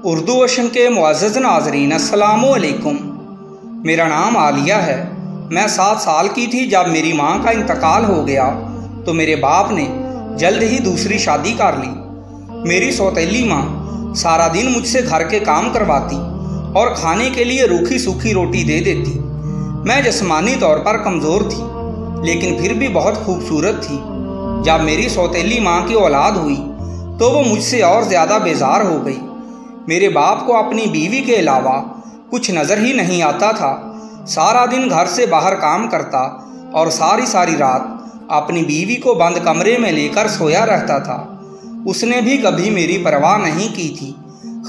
उर्दू वशन के मुआज़ नाजरीन असलकुम मेरा नाम आलिया है। मैं सात साल की थी जब मेरी माँ का इंतकाल हो गया तो मेरे बाप ने जल्द ही दूसरी शादी कर ली। मेरी सौतेली माँ सारा दिन मुझसे घर के काम करवाती और खाने के लिए रूखी सूखी रोटी दे देती। मैं जिस्मानी तौर पर कमज़ोर थी, लेकिन फिर भी बहुत खूबसूरत थी। जब मेरी सौतेली माँ की औलाद हुई तो वो मुझसे और ज़्यादा बेजार हो गई। मेरे बाप को अपनी बीवी के अलावा कुछ नज़र ही नहीं आता था। सारा दिन घर से बाहर काम करता और सारी सारी रात अपनी बीवी को बंद कमरे में लेकर सोया रहता था। उसने भी कभी मेरी परवाह नहीं की थी।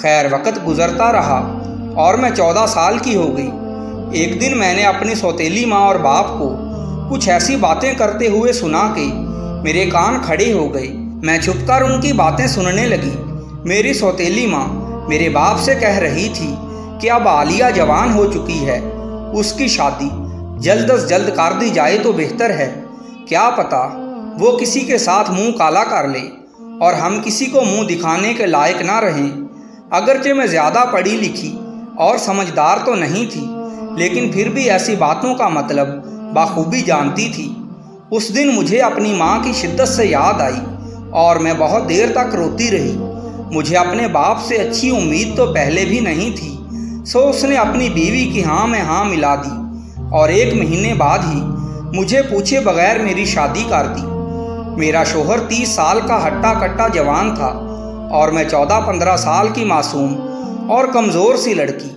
खैर, वक़्त गुजरता रहा और मैं चौदह साल की हो गई। एक दिन मैंने अपनी सौतेली माँ और बाप को कुछ ऐसी बातें करते हुए सुना के मेरे कान खड़े हो गए। मैं छुपकर उनकी बातें सुनने लगी। मेरी सौतेली माँ मेरे बाप से कह रही थी कि अब आलिया जवान हो चुकी है। उसकी शादी जल्द अज जल्द कर दी जाए तो बेहतर है। क्या पता वो किसी के साथ मुँह काला कर ले और हम किसी को मुँह दिखाने के लायक ना रहें। अगरचे मैं ज़्यादा पढ़ी लिखी और समझदार तो नहीं थी, लेकिन फिर भी ऐसी बातों का मतलब बाखूबी जानती थी। उस दिन मुझे अपनी माँ की शिद्दत से याद आई और मैं बहुत देर तक रोती रही। मुझे अपने बाप से अच्छी उम्मीद तो पहले भी नहीं थी। सो उसने अपनी बीवी की हाँ में हाँ मिला दी और एक महीने बाद ही मुझे पूछे बगैर मेरी शादी कर दी। मेरा शोहर तीस साल का हट्टा कट्टा जवान था और मैं चौदह पंद्रह साल की मासूम और कमज़ोर सी लड़की।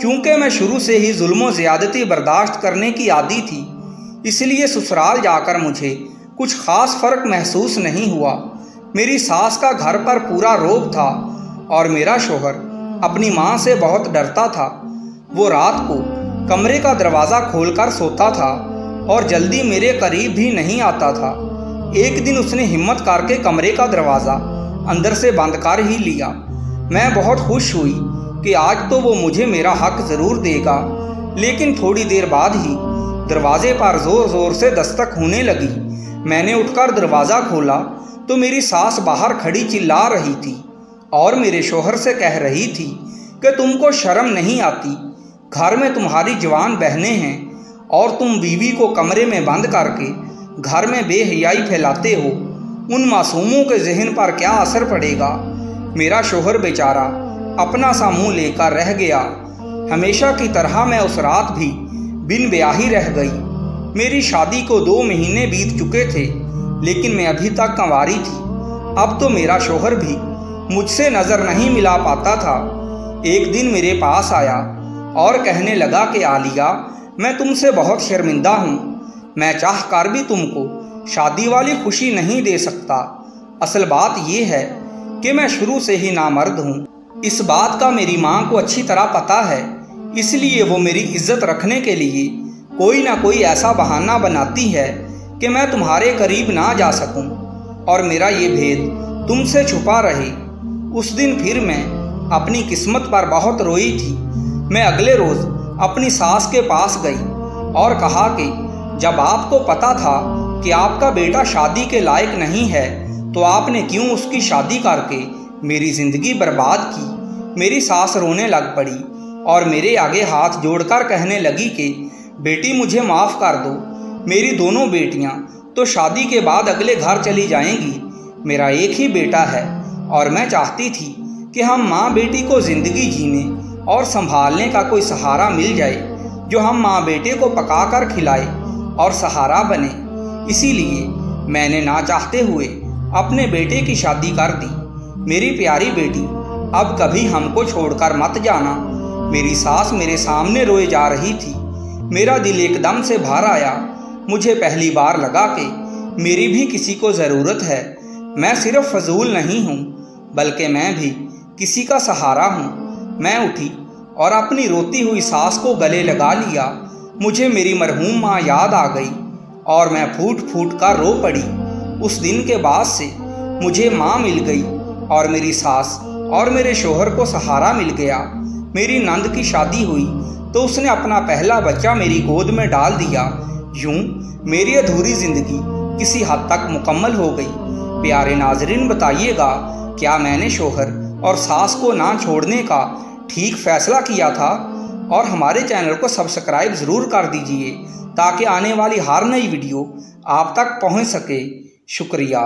क्योंकि मैं शुरू से ही जुल्म ज़्यादती बर्दाश्त करने की आदि थी, इसलिए ससुराल जाकर मुझे कुछ ख़ास फ़र्क महसूस नहीं हुआ। मेरी सास का घर पर पूरा रोब था और मेरा शोहर अपनी माँ से बहुत डरता था। वो रात को कमरे का दरवाज़ा खोलकर सोता था और जल्दी मेरे करीब भी नहीं आता था। एक दिन उसने हिम्मत करके कमरे का दरवाज़ा अंदर से बंद कर ही लिया। मैं बहुत खुश हुई कि आज तो वो मुझे मेरा हक ज़रूर देगा, लेकिन थोड़ी देर बाद ही दरवाजे पर ज़ोर ज़ोर से दस्तक होने लगी। मैंने उठकर दरवाज़ा खोला तो मेरी सास बाहर खड़ी चिल्ला रही थी और मेरे शोहर से कह रही थी कि तुमको शर्म नहीं आती, घर में तुम्हारी जवान बहनें हैं और तुम बीवी को कमरे में बंद करके घर में बेहयाई फैलाते हो, उन मासूमों के जहन पर क्या असर पड़ेगा? मेरा शोहर बेचारा अपना सा मुँह लेकर रह गया। हमेशा की तरह मैं उस रात भी बिन ब्याही रह गई। मेरी शादी को दो महीने बीत चुके थे। लेकिन मैं अभी तक कंवारी थी। अब तो मेरा शोहर भी मुझसे नज़र नहीं मिला पाता था। एक दिन मेरे पास आया और कहने लगा कि, आलिया, मैं तुमसे बहुत शर्मिंदा हूँ। मैं चाह कर भी तुमको शादी वाली खुशी नहीं दे सकता। असल बात यह है कि मैं शुरू से ही नामर्द हूँ। इस बात का मेरी माँ को अच्छी तरह पता है। इसलिए वो मेरी इज़्ज़त रखने के लिए कोई ना कोई ऐसा बहाना बनाती है कि मैं तुम्हारे करीब ना जा सकूँ, और मेरा ये भेद तुमसे छुपा रहे। उस दिन फिर मैं अपनी किस्मत पर बहुत रोई थी। मैं अगले रोज़ अपनी सास के पास गई और कहा कि, जब आपको पता था कि आपका बेटा शादी के लायक नहीं है तो आपने क्यों उसकी शादी करके मेरी ज़िंदगी बर्बाद की? मेरी सास रोने लग पड़ी और मेरे आगे हाथ जोड़कर कहने लगी कि, बेटी मुझे माफ़ कर दो मेरी दोनों बेटियाँ तो शादी के बाद अगले घर चली जाएँगी। मेरा एक ही बेटा है, और मैं चाहती थी कि हम माँ बेटी को ज़िंदगी जीने और संभालने का कोई सहारा मिल जाए, जो हम माँ बेटे को पका कर खिलाए और सहारा बने। इसीलिए मैंने ना चाहते हुए अपने बेटे की शादी कर दी। मेरी प्यारी बेटी, अब कभी हमको छोड़कर मत जाना। मेरी सास मेरे सामने रोए जा रही थी। मेरा दिल एकदम से भर आया मुझे पहली बार लगा कि मेरी भी किसी को ज़रूरत है। मैं सिर्फ़ फजूल नहीं हूँ, बल्कि मैं भी किसी का सहारा हूँ। मैं उठी और अपनी रोती हुई सास को गले लगा लिया। मुझे मेरी मरहूम माँ याद आ गई और मैं फूट फूट कर रो पड़ी। उस दिन के बाद से मुझे माँ मिल गई और मेरी सास और मेरे शोहर को सहारा मिल गया। मेरी नंद की शादी हुई तो उसने अपना पहला बच्चा मेरी गोद में डाल दिया। यूँ मेरी अधूरी ज़िंदगी किसी हद तक मुकम्मल हो गई। प्यारे नाजरीन, बताइएगा, क्या मैंने शोहर और सास को ना छोड़ने का ठीक फैसला किया था? और हमारे चैनल को सब्सक्राइब ज़रूर कर दीजिए, ताकि आने वाली हर नई वीडियो आप तक पहुँच सके। शुक्रिया।